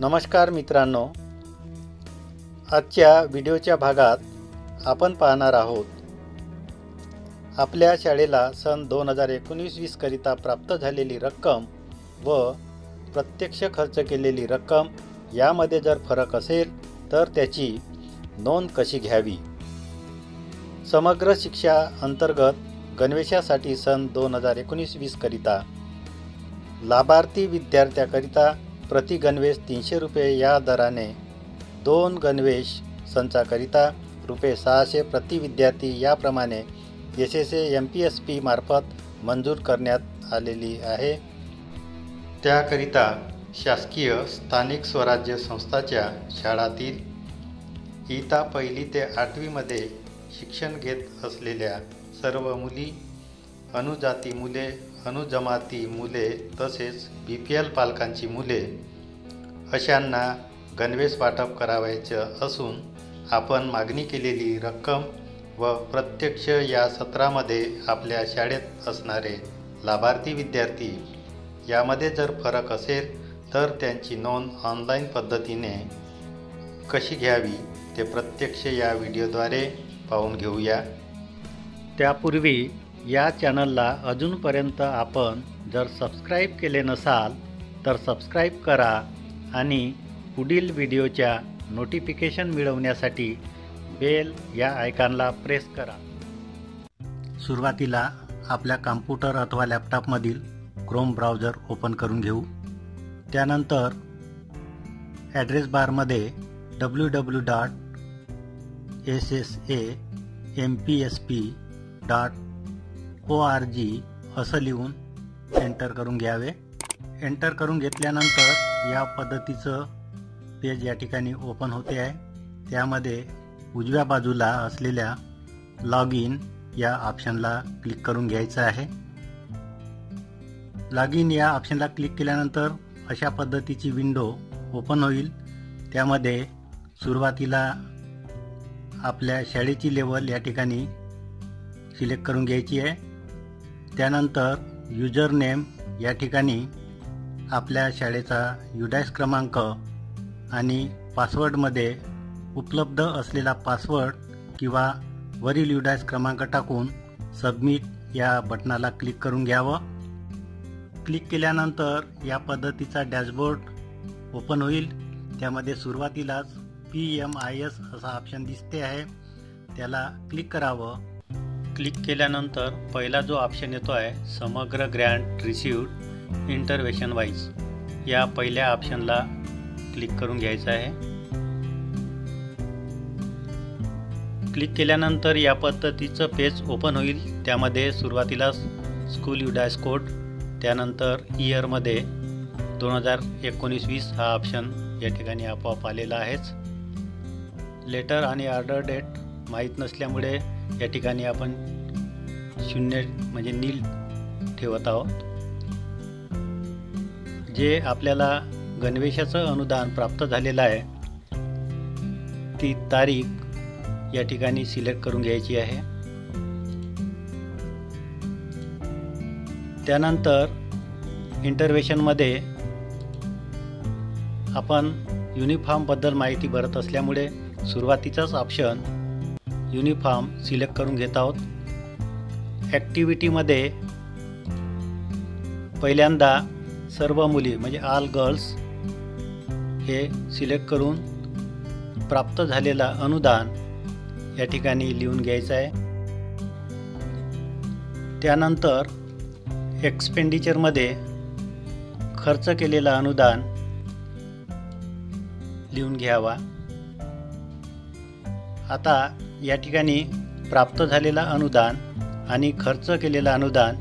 नमस्कार मित्रांनो आजच्या व्हिडिओच्या भागात आपण पाहणार आहोत आपल्या शाळेला सन दोन हजार एकोणीस वीसकरिता प्राप्त झालेली रक्कम व प्रत्यक्ष खर्च केलेली रक्कम यामध्ये जर फरक असेल तर त्याची नोंद कशी घ्यावी? समग्र शिक्षा अंतर्गत गणवेशासाठी सन दोन हजार एकोणीस वीसकरिता लाभार्थी विद्यार्थ्याकरिता प्रति गणवेश तीनशे रुपये या दराने दोन गणवेश संचाकरिता रुपये सहाशे प्रति विद्यार्थी याप्रमाणे S S M P S P मार्फत मंजूर करण्यात आलेली आहे. त्याकरिता शासकीय स्थानिक स्वराज्य संस्थाच्या शाळातील इयत्ता पहिली ते आठवीमध्ये शिक्षण घेत असलेल्या सर्व मुली अनुजाती मुले अनुजमाती मुले तसेच बी पी एल पालकांची मुले अशांना गणवेश वाटप करावायचं असून आपण मागणी केलेली रक्कम व प्रत्यक्ष या सत्रामध्ये आपल्या शाळेत असणारे लाभार्थी विद्यार्थी यामध्ये जर फरक असेल तर त्यांची नोंद ऑनलाईन पद्धतीने कशी घ्यावी ते प्रत्यक्ष या व्हिडिओद्वारे पाहून घेऊया. त्यापूर्वी या चॅनलला अजूनपर्यंत आपण जर सबस्क्राईब केले नसाल तर सबस्क्राईब करा आणि पुढील व्हिडिओच्या नोटिफिकेशन मिळवण्यासाठी बेल या आयकॉनला प्रेस करा. सुरुवातीला आपल्या कॉम्प्युटर अथवा लॅपटॉपमधील क्रोम ब्राउझर ओपन करून घेऊ. त्यानंतर ॲड्रेस बारमध्ये W W dot S S A M P S P dot O R G असं लिहून एंटर करून घ्यावे. एंटर करून घेतल्यानंतर या पद्धतीचं पेज या ठिकाणी ओपन होते आहे. त्यामध्ये उजव्या बाजूला असलेल्या लॉग इन या ऑप्शनला क्लिक करून घ्यायचं आहे. लॉग इन या ऑप्शनला क्लिक केल्यानंतर अशा पद्धतीची विंडो ओपन होईल. त्यामध्ये सुरुवातीला आपल्या शाळेची लेवल या ठिकाणी सिलेक्ट करून घ्यायची आहे. त्यानंतर युजर नेम या ठिकाणी आपल्या शाळेचा युडॅस क्रमांक आणि पासवर्डमध्ये उपलब्ध असलेला पासवर्ड किंवा वरील युडॅस क्रमांक टाकून सबमिट या बटनाला क्लिक करून घ्यावं. क्लिक केल्यानंतर या पद्धतीचा डॅशबोर्ड ओपन होईल. त्यामध्ये सुरुवातीलाच पी एम आय एस असा ऑप्शन दिसते आहे. त्याला क्लिक करावं. क्लिक केल्यानंतर पहिला जो ऑप्शन येतो आहे समग्र ग्रँट रिसिव्ड इंटरवेशन वाईज या पहिल्या ऑप्शनला क्लिक करून घ्यायचं आहे. क्लिक केल्यानंतर या पद्धतीचं पेज ओपन होईल. त्यामध्ये सुरुवातीला स्कूल युडायस कोड त्यानंतर इयरमध्ये दोन हजार एकोणीस वीस हा ऑप्शन या ठिकाणी आपोआप आलेला आहेच. लेटर आणि ऑर्डर डेट माहीत नसल्यामुळे या ठिकाणी आपण शून्य म्हणजे नील ठेवत आहोत. जे आपल्याला गणवेशाचं अनुदान प्राप्त झालेलं आहे ती तारीख या ठिकाणी सिलेक्ट करून घ्यायची आहे. त्यानंतर इंटरवेशनमध्ये आपण युनिफॉर्मबद्दल माहिती भरत असल्यामुळे सुरुवातीचाच ऑप्शन युनिफॉर्म सिलेक्ट करून घेत आहोत. ॲक्टिव्हिटीमध्ये पहिल्यांदा सर्व मुली म्हणजे ऑल गर्ल्स हे सिलेक्ट करून प्राप्त झालेला अनुदान या ठिकाणी लिहून घ्यायचं आहे. त्यानंतर एक्सपेंडिचरमध्ये खर्च केलेला अनुदान लिहून घ्यावा. आता या ठिकाणी प्राप्त झालेला अनुदान आणि खर्च केलेला अनुदान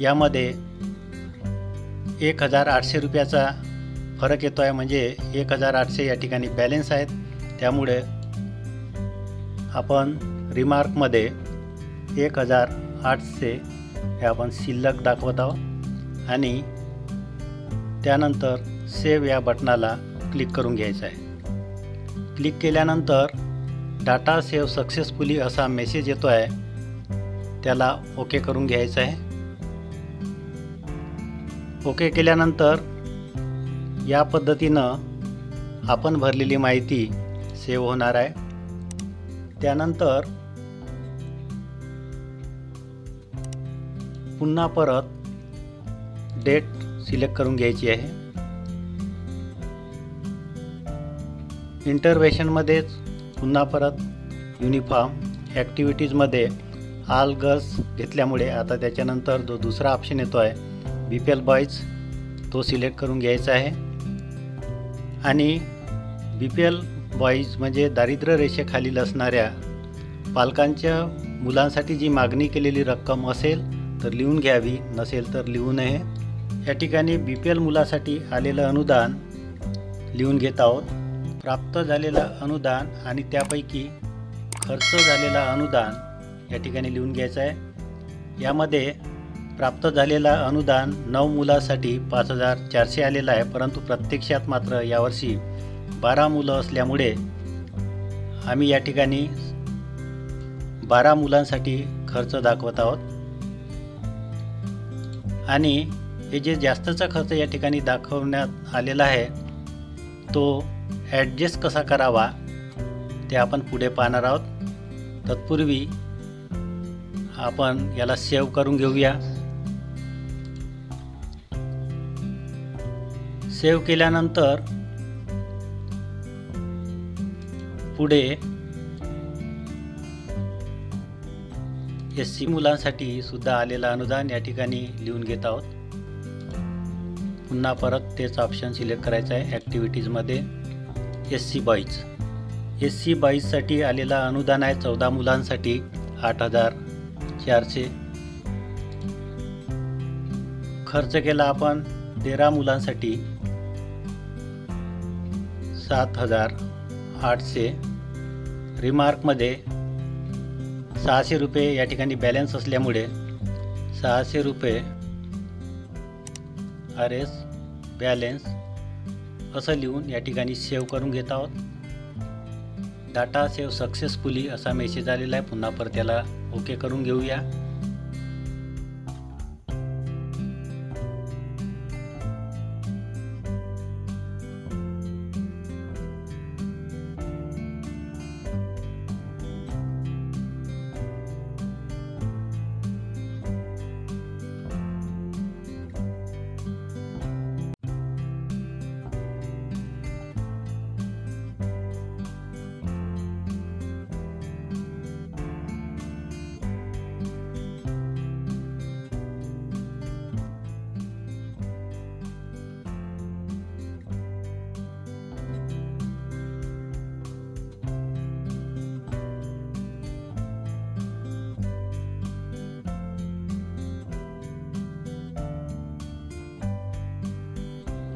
यामध्ये एक हजार आठशे रुपयाचा फरक येतो आहे म्हणजे एक हजार आठशे या ठिकाणी बॅलेन्स आहेत. त्यामुळे आपण रिमार्कमध्ये एक हजार आठशे हे आपण शिल्लक दाखवत आहोत. आणि त्यानंतर सेव्ह या बटनाला क्लिक करून घ्यायचं आहे. क्लिक केल्यानंतर डाटा सेव्ह सक्सेसफुली असा मेसेज येतो आहे त्याला ओके करून घ्यायचं आहे. ओके केल्यानंतर या पद्धतीनं आपण भरलेली माहिती सेव्ह होणार आहे. त्यानंतर पुन्हा परत डेट सिलेक्ट करून घ्यायची आहे. इंटरवेशनमध्येच पुन्हा परत युनिफॉर्म ॲक्टिव्हिटीजमध्ये आल गर्ल्स घेतल्यामुळे आता त्याच्यानंतर जो दुसरा ऑप्शन येतो आहे बी पी एल बॉईज तो सिलेक्ट करून घ्यायचा आहे. आणि बी पी एल बॉईज म्हणजे दारिद्र्य रेषेखालील असणाऱ्या पालकांच्या मुलांसाठी जी मागणी केलेली रक्कम असेल तर लिहून घ्यावी नसेल तर लिहू नये. या ठिकाणी बी पी एल मुलासाठी आलेलं अनुदान लिहून घेत आहोत. प्राप्त झालेलं अनुदान आणि त्यापैकी खर्च झालेला अनुदान या ठिकाणी लिहून घ्यायचं आहे. यामध्ये प्राप्त झालेला अनुदान नऊ मुलासाठी पाच हजार चारशे आलेलं आहे परंतु प्रत्यक्षात मात्र यावर्षी बारा मुलं असल्यामुळे आम्ही या ठिकाणी बारा मुलांसाठी खर्च दाखवत आहोत. आणि हे जे जास्तचा खर्च या ठिकाणी दाखवण्यात आलेला आहे तो ॲडजस्ट कसा करावा ते आपण पुढे पाहणार आहोत. तत्पूर्वी आपण याला सेव्ह करून घेऊया. सेव्ह केल्यानंतर पुढे एस सी मुलांसाठी सुद्धा आलेलं अनुदान या ठिकाणी लिहून घेत आहोत. पुन्हा परत तेच ऑप्शन सिलेक्ट करायचं आहे ॲक्टिव्हिटीजमध्ये S C boys. S C बॉईजसाठी आलेला अनुदान आहे चौदा मुलांसाठी आठ हजार चारशे. खर्च केला आपण तेरा मुलांसाठी सात हजार आठशे. रिमार्कमध्ये सहाशे रुपये या ठिकाणी बॅलन्स असल्यामुळे सहाशे रुपये आर एस बॅलेन्स असं लिहून या ठिकाणी सेव्ह करून घेत आहोत. डाटा सेव्ह सक्सेसफुली असा मेसेज आलेला आहे. पुन्हा परत त्याला ओके करून घेऊया.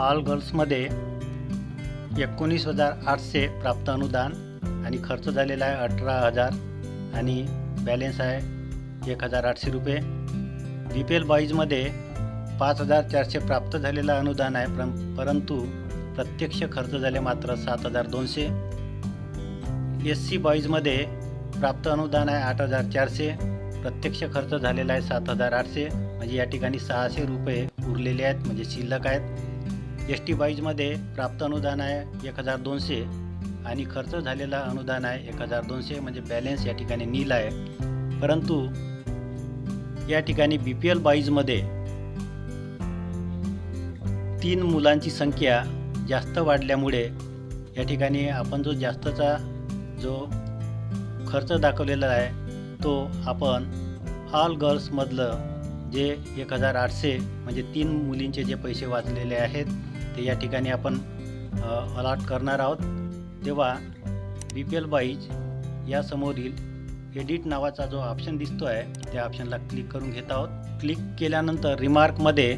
ऑल गर्ल्समध्ये एकोणीस हजार आठशे प्राप्त अनुदान आणि खर्च झालेला आहे अठरा हजार आणि बॅलेन्स आहे एक हजार आठशे रुपये. बी पी एल बॉईजमध्ये पाच हजार चारशे प्राप्त झालेलं अनुदान आहे पर परंतु प्रत्यक्ष खर्च झाले मात्र सात हजार दोनशे. एस सी बॉईजमध्ये प्राप्त अनुदान आहे आठ हजार चारशे प्रत्यक्ष खर्च झालेला आहे सात हजार आठशे म्हणजे या ठिकाणी सहाशे रुपये उरलेले आहेत म्हणजे शिल्लक आहेत. एस टी बाईजमध्ये प्राप्त अनुदान आहे एक हजार दोनशे आणि खर्च झालेला अनुदान आहे एक हजार दोनशे म्हणजे बॅलेन्स या ठिकाणी नील आहे. परंतु या ठिकाणी बी पी एल बाईजमध्ये तीन मुलांची संख्या जास्त वाढल्यामुळे या ठिकाणी आपण जो जास्तचा जो खर्च दाखवलेला आहे तो आपण ऑल गर्ल्समधलं जे एक हजार आठशे म्हणजे तीन मुलींचे जे पैसे वाचलेले आहेत ते या ठिकाणी आपण अलॉट करणार आहोत. तेव्हा बी पी एल बाईज यासमोरील एडिट नावाचा जो ऑप्शन दिसतो आहे त्या ऑप्शनला क्लिक करून घेत आहोत. क्लिक केल्यानंतर रिमार्कमध्ये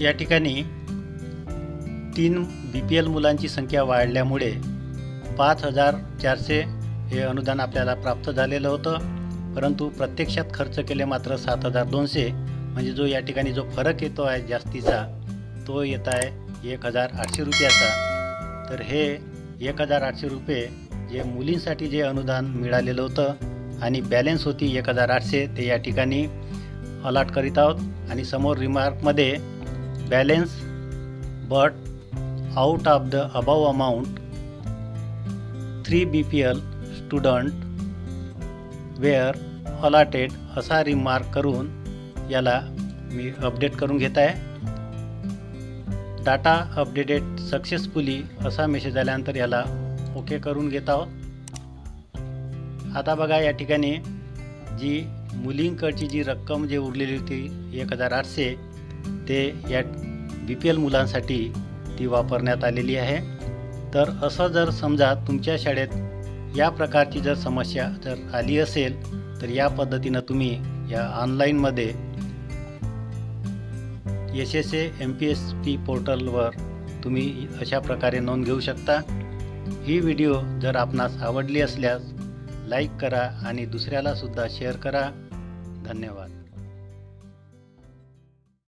या ठिकाणी तीन बी पी एल मुलांची संख्या वाढल्यामुळे पाच हजार चारशे हे अनुदान आपल्याला प्राप्त झालेलं होतं. परंतु प्रत्यक्षात खर्च केले मात्र सात हजार दोनशे. म्हणजे जो या ठिकाणी जो फरक येतो आहे जास्तीचा तो येत आहे एक हजार आठशे रुपयाचा. तर हे एक हजार आठशे रुपये जे मुलींसाठी जे अनुदान मिळालेलं होतं आणि बॅलेन्स होती एक हजार आठशे ते या ठिकाणी अलाट करीत आहोत. आणि समोर रिमार्कमध्ये balance but out of the above amount three B P L student were allotted असा रिमार्क करून याला मी अपडेट करून घेत आहे. डाटा अपडेटेड सक्सेसफुली असा मेसेज आल्यानंतर याला ओके करून घेत आहोत. आता बघा या ठिकाणी जी मुलींकडची जी रक्कम जे उरलेली होती एक हजार आठशे ते या बी पी एल मुलांसाठी ती वापरण्यात आलेली आहे. तर असं जर समजा तुमच्या शाळेत या प्रकारची जर समस्या जर आली असेल तर या पद्धतीनं तुम्ही या ऑनलाईनमध्ये S S A M P S P पोर्टलवर तुम्ही अशा प्रकारे नोंद घेऊ शकता. ही व्हिडिओ जर आपणास आवडली असल्यास लाईक करा आणि दुसऱ्यालासुद्धा शेअर करा. धन्यवाद.